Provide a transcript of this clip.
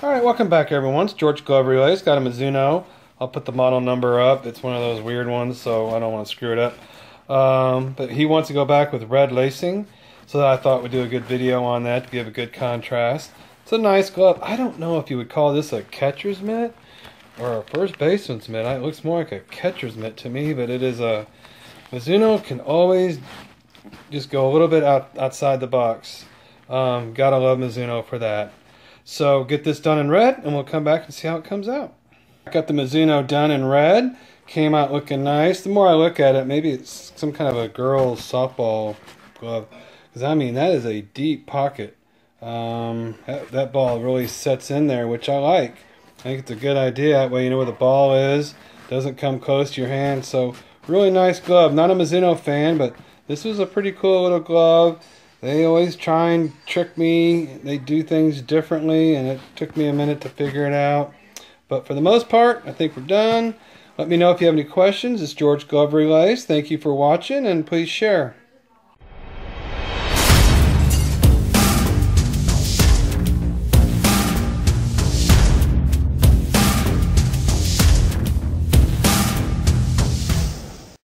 welcome back everyone. It's George Glove Relace. Got a Mizuno. I'll put the model number up. It's one of those weird ones, so I don't want to screw it up. Um, but he wants to go back with red lacing, so I thought we'd do a good video on that to give a good contrast. It's a nice glove. I don't know if you would call this a catcher's mitt or a first baseman's mitt. It looks more like a catcher's mitt to me, but it is a Mizuno can always just go a little bit out outside the box. Um, gotta love Mizuno for that. So get this done in red, and we'll come back and see how it comes out. I got the Mizuno done in red. Came out looking nice. The more I look at it, maybe it's some kind of a girl's softball glove. Because, I mean, that is a deep pocket. Um, that, that ball really sets in there, which I like. I think it's a good idea. That way you know where the ball is. Doesn't come close to your hand. So, really nice glove. Not a Mizuno fan, but this was a pretty cool little glove. They always try and trick me. They do things differently, and it took me a minute to figure it out. But for the most part, I think we're done. Let me know if you have any questions. It's George Glove Relace. Thank you for watching, and please share.